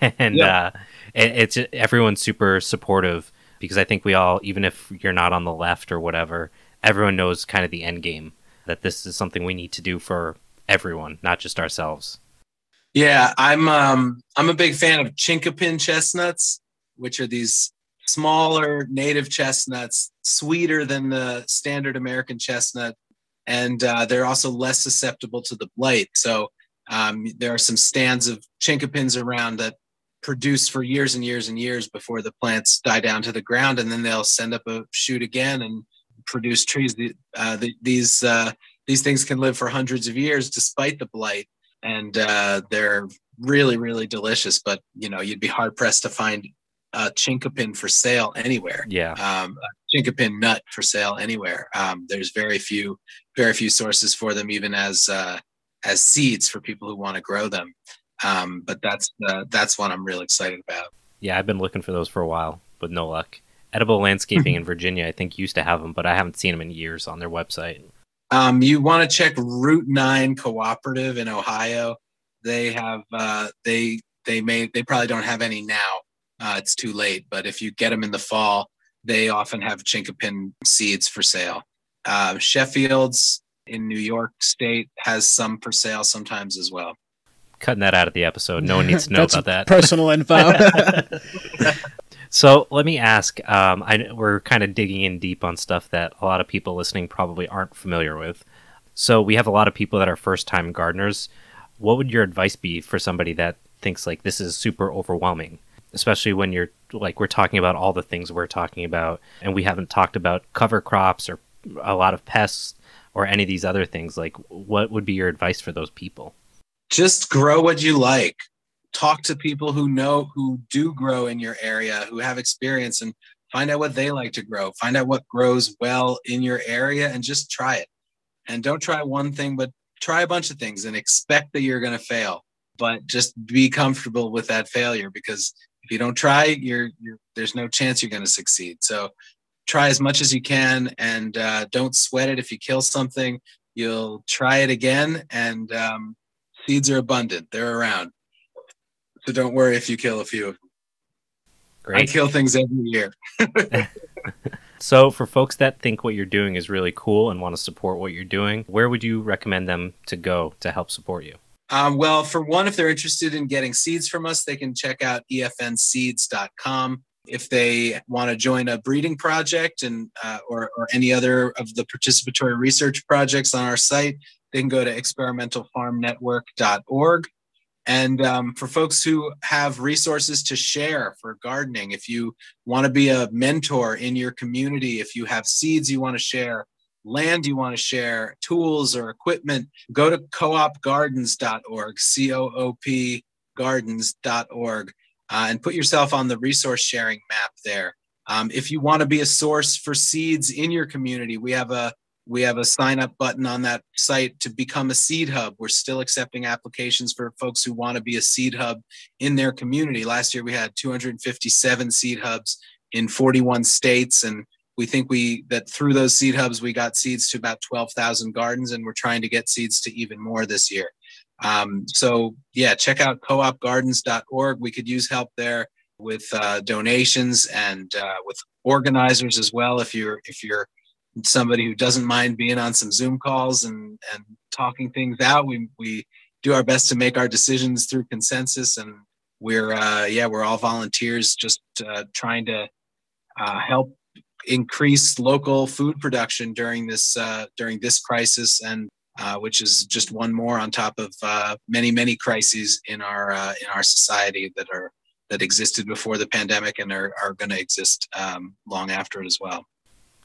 <laughs> and Yeah. It, it's everyone's super supportive because I think we all, even if you're not on the left or whatever, everyone knows kind of the end game that this is something we need to do for everyone, not just ourselves. Yeah, I'm um I'm a big fan of chinkapin chestnuts, which are these smaller native chestnuts, sweeter than the standard American chestnut, and uh, they're also less susceptible to the blight. So um, there are some stands of chinkapins around that produce for years and years and years before the plants die down to the ground, and then they'll send up a shoot again and produce trees. The, uh, the, these uh, these things can live for hundreds of years despite the blight and uh, they're really really delicious but you know you'd be hard pressed to find a chinkapin for sale anywhere Yeah. um, a chinkapin nut for sale anywhere um, there's very few very few sources for them even as uh, as seeds for people who want to grow them um, but that's uh, that's one i'm really excited about Yeah, I've been looking for those for a while, but no luck. Edible Landscaping <laughs> in Virginia, I think, used to have them, but I haven't seen them in years on their website. Um, you want to check Route Nine Cooperative in Ohio. They have uh, they they may they probably don't have any now. Uh, it's too late, but if you get them in the fall, they often have chinkapin seeds for sale. Uh, Sheffield's in New York State has some for sale sometimes as well. Cutting that out of the episode. No one needs to know about that. Personal info. <laughs> So let me ask. Um, I, we're kind of digging in deep on stuff that a lot of people listening probably aren't familiar with. So we have a lot of people that are first-time gardeners. What would your advice be for somebody that thinks like this is super overwhelming, especially when you're like we're talking about all the things we're talking about, and we haven't talked about cover crops or a lot of pests or any of these other things. Like, what would be your advice for those people? Just grow what you like. Talk to people who know who do grow in your area who have experience and find out what they like to grow. Find out what grows well in your area and just try it. And don't try one thing but try a bunch of things and expect that you're going to fail. But just be comfortable with that failure because if you don't try you're, you're there's no chance you're going to succeed. So try as much as you can and uh, don't sweat it. If you kill something you'll try it again. And um, seeds are abundant. They're around. So don't worry if you kill a few of them. I kill things every year. <laughs> So, for folks that think what you're doing is really cool and want to support what you're doing, where would you recommend them to go to help support you? Um, well, for one, if they're interested in getting seeds from us, they can check out efnseeds.com. If they want to join a breeding project and uh, or, or any other of the participatory research projects on our site, they can go to experimentalfarmnetwork.org. And um, for folks who have resources to share for gardening, if you want to be a mentor in your community, if you have seeds you want to share, land you want to share, tools or equipment, go to coopgardens.org, C O O P gardens.org, uh, and put yourself on the resource sharing map there. Um, if you want to be a source for seeds in your community, we have a we have a sign up button on that site to become a seed hub. We're still accepting applications for folks who want to be a seed hub in their community. Last year we had 257 seed hubs in 41 states and we think we that through those seed hubs we got seeds to about 12,000 gardens and we're trying to get seeds to even more this year. Um, so yeah, check out coopgardens.org. We could use help there with uh, donations and uh, with organizers as well. If you're if you're somebody who doesn't mind being on some Zoom calls and and talking things out, we we do our best to make our decisions through consensus. And we're uh, yeah, we're all volunteers, just uh, trying to uh, help increase local food production during this uh, during this crisis and uh, which is just one more on top of uh, many many crises in our in our society that are that existed before the pandemic and are, are going to exist um, long after it as well.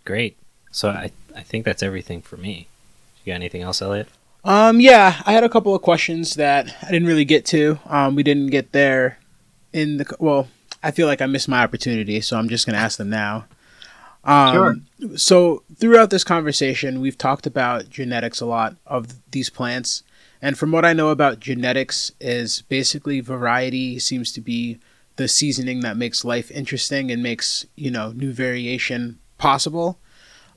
Great. So, I, I think that's everything for me. You got anything else, Elliot? Um, yeah, I had a couple of questions that I didn't really get to. Um, we didn't get there in the well. I feel like I missed my opportunity, so I'm just gonna ask them now. Um, So throughout this conversation, we've talked about genetics a lot of these plants, and from what I know about genetics, is basically variety seems to be the seasoning that makes life interesting and makes you know new variation possible.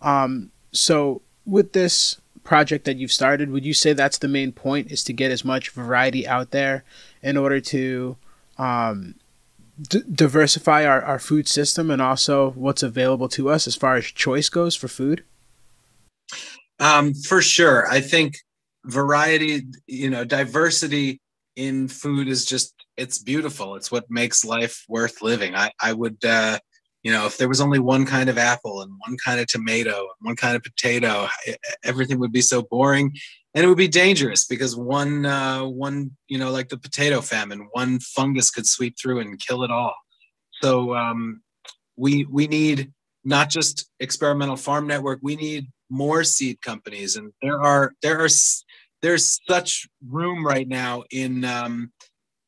Um, so with this project that you've started, would you say that's the main point is to get as much variety out there in order to um, d- diversify our, our food system and also what's available to us as far as choice goes for food? Um, for sure. I think variety, you know, diversity in food is just, it's beautiful. It's what makes life worth living. I, I would, uh, you know, if there was only one kind of apple and one kind of tomato and one kind of potato, everything would be so boring and it would be dangerous because one, uh, one, you know, like the potato famine, one fungus could sweep through and kill it all. So um, we we need not just experimental farm network. We need more seed companies, and there are there are there's such room right now in um,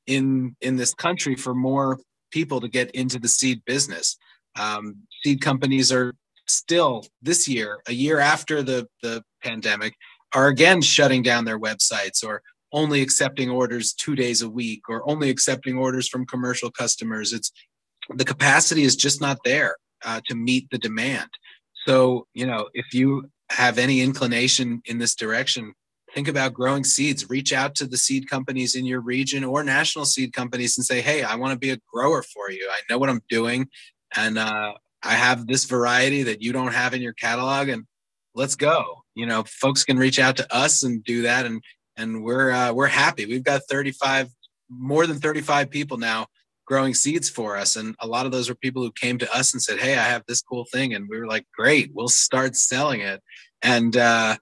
in in this country for more people to get into the seed business. Um, seed companies are still this year, a year after the the pandemic, are again shutting down their websites or only accepting orders two days a week or only accepting orders from commercial customers. It's the capacity is just not there uh, to meet the demand. So, you know, if you have any inclination in this direction, think about growing seeds. Reach out to the seed companies in your region or national seed companies and say, hey, I want to be a grower for you. I know what I'm doing. And uh, I have this variety that you don't have in your catalog. And let's go. You know, folks can reach out to us and do that. And and we're uh, we're happy. We've got 35, more than 35 people now growing seeds for us. And a lot of those were people who came to us and said, Hey, I have this cool thing. And we were like, Great, we'll start selling it. And, uh,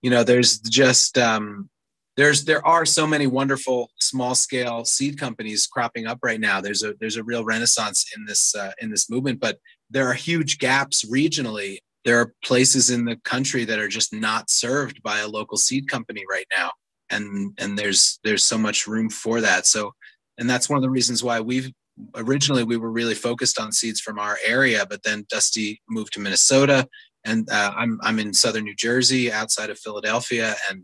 you know, there's just, um, there's there are so many wonderful small scale seed companies cropping up right now. There's a there's a real renaissance in this uh, in this movement but there are huge gaps regionally. There are places in the country that are just not served by a local seed company right now and and there's there's so much room for that. So and that's one of the reasons why we've originally we were really focused on seeds from our area but then dusty moved to minnesota and uh, I'm, I'm in southern new jersey outside of philadelphia and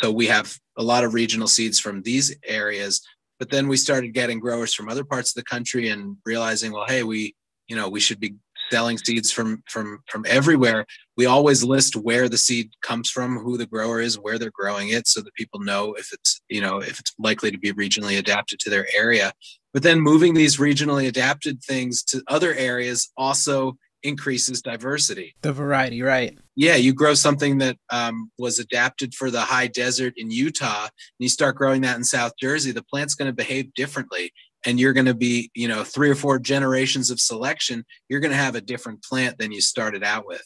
so we have a lot of regional seeds from these areas but then we started getting growers from other parts of the country and realizing well hey we you know we should be selling seeds from from from everywhere. We always list where the seed comes from who the grower is where they're growing it so that people know if it's you know if it's likely to be regionally adapted to their area. But then moving these regionally adapted things to other areas also increases diversity. The variety right. Yeah you grow something that um, was adapted for the high desert in utah and you start growing that in south jersey the plant's going to behave differently and you're going to be you know three or four generations of selection you're going to have a different plant than you started out with.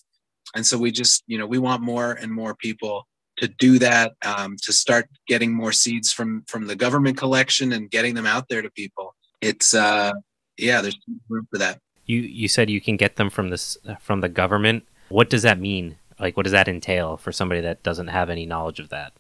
And so we just you know we want more and more people to do that um, to start getting more seeds from from the government collection and getting them out there to people. It's uh yeah there's room for that you you said you can get them from this from the government what does that mean like what does that entail for somebody that doesn't have any knowledge of that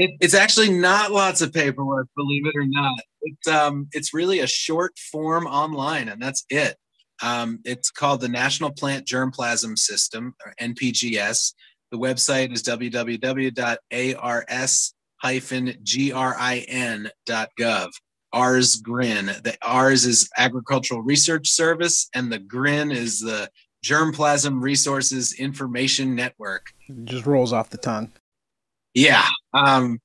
it, it's actually not lots of paperwork, believe it or not. It's um, it's really a short form online, and that's it. Um, it's called the National Plant Germplasm System, or NPGS. The website is www.ars-grin.gov. ARS GRIN. The ARS is Agricultural Research Service, and the GRIN is the Germplasm Resources Information Network. It just rolls off the tongue. Yeah. Um,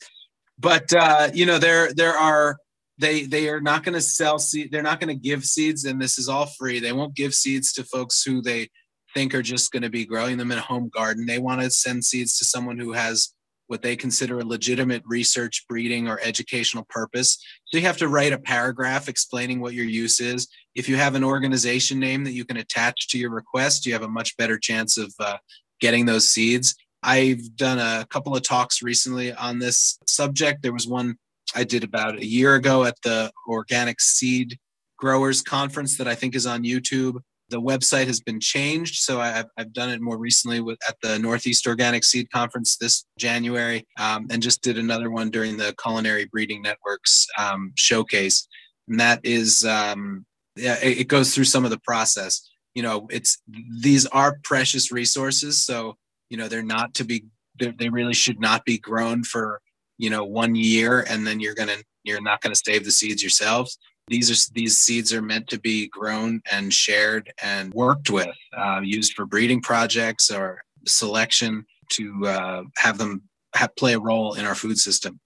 but uh, you know, there there are they they are not going to sell seed. They're not going to give seeds, and this is all free. They won't give seeds to folks who they think are just going to be growing them in a home garden. They want to send seeds to someone who has what they consider a legitimate research, breeding, or educational purpose. So you have to write a paragraph explaining what your use is. If you have an organization name that you can attach to your request, you have a much better chance of uh, getting those seeds. I've done a couple of talks recently on this subject. There was one I did about a year ago at the Organic Seed Growers Conference that I think is on YouTube. The website has been changed, so I've, I've done it more recently with, at the Northeast Organic Seed Conference this January, um, and just did another one during the Culinary Breeding Network's um, showcase. And that is, um, yeah, it, it goes through some of the process. You know, it's these are precious resources, so you know they're not to be they really should not be grown for you know one year and then you're gonna you're not gonna save the seeds yourselves These are these seeds are meant to be grown and shared and worked with, uh, used for breeding projects or selection to uh, have them have, play a role in our food system,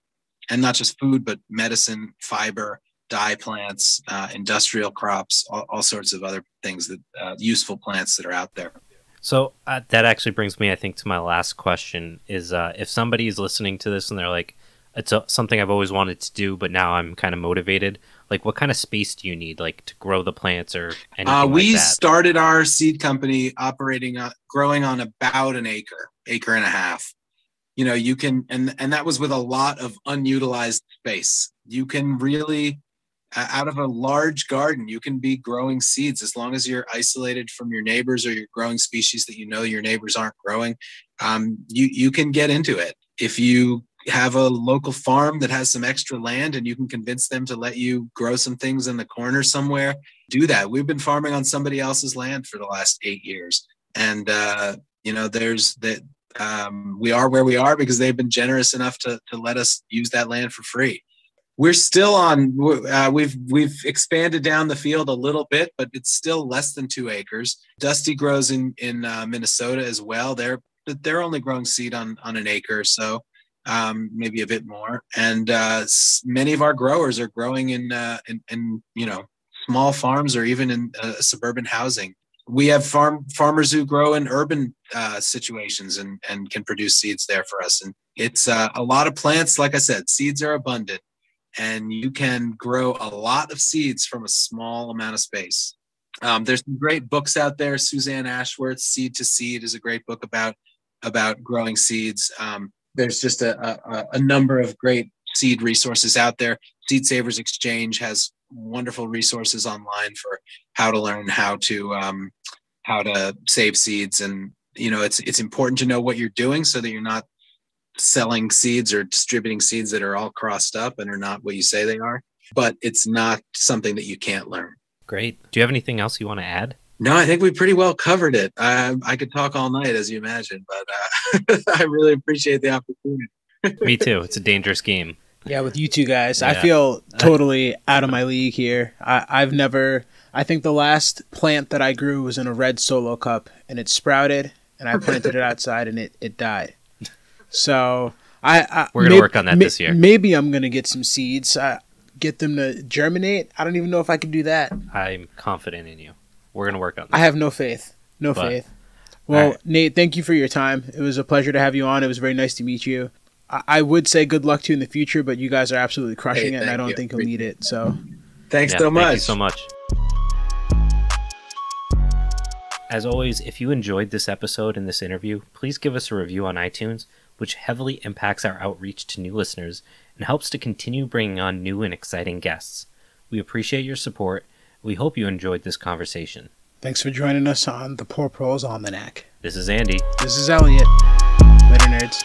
and not just food, but medicine, fiber, dye plants, uh, industrial crops, all, all, sorts of other things that uh, useful plants that are out there. So uh, that actually brings me, I think, to my last question: is uh, if somebody is listening to this and they're like, "It's a, something I've always wanted to do, but now I'm kind of motivated." Like, what kind of space do you need, like, to grow the plants or anything uh, we like started our seed company operating, uh, growing on about an acre, acre and a half. You know, you can, and and that was with a lot of unutilized space. You can really out of a large garden you can be growing seeds as long as you're isolated from your neighbors or you're growing species that you know your neighbors aren't growing um, you you can get into it if you have a local farm that has some extra land and you can convince them to let you grow some things in the corner somewhere do that. We've been farming on somebody else's land for the last eight years. And uh, you know there's that um, we are where we are because they've been generous enough to, to let us use that land for free. We're still on uh, we've we've expanded down the field a little bit but it's still less than two acres. Dusty grows in in uh, minnesota as well. They're they're only growing seed on on an acre so um, maybe a bit more and uh, many of our growers are growing in, uh, in, in you know small farms or even in uh, suburban housing we have farm farmers who grow in urban uh, situations and and can produce seeds there for us and it's a lot of plants like i said seeds are abundant and you can grow a lot of seeds from a small amount of space. Um, there's some great books out there. Suzanne Ashworth, Seed to Seed, is a great book about about growing seeds. Um, there's just a, a, a, number of great seed resources out there. Seed Savers Exchange has wonderful resources online for how to learn how to um, how to save seeds, and you know it's it's important to know what you're doing so that you're not selling seeds or distributing seeds that are all crossed up and are not what you say they are. But it's not something that you can't learn. Great. Do you have anything else you want to add? No, I think we pretty well covered it. I, I could talk all night, as you imagine, but uh, <laughs> I really appreciate the opportunity. Me <laughs> too. It's a dangerous game. Yeah, with you two guys, yeah. I feel totally out of my league here. I, I've never. I think the last plant that I grew was in a red solo cup, and it sprouted, and I planted it outside, and it, it died. So I, I we're gonna may, work on that may, this year. Maybe I'm gonna get some seeds, uh, get them to germinate. I don't even know if I can do that. I'm confident in you. We're gonna work on. That. I have no faith. No but, faith. Well, right. Nate, thank you for your time. It was a pleasure to have you on. It was very nice to meet you. I, I would say good luck to you in the future, but you guys are absolutely crushing hey, it, and I don't you. think you'll need it. So, thanks yeah, so much. Thank you so much. As always, if you enjoyed this episode and this interview, please give us a review on iTunes which heavily impacts our outreach to new listeners and helps to continue bringing on new and exciting guests. We appreciate your support. We hope you enjoyed this conversation. Thanks for joining us on the Poor Proles Almanac. This is Andy. This is Elliot. Later, nerds.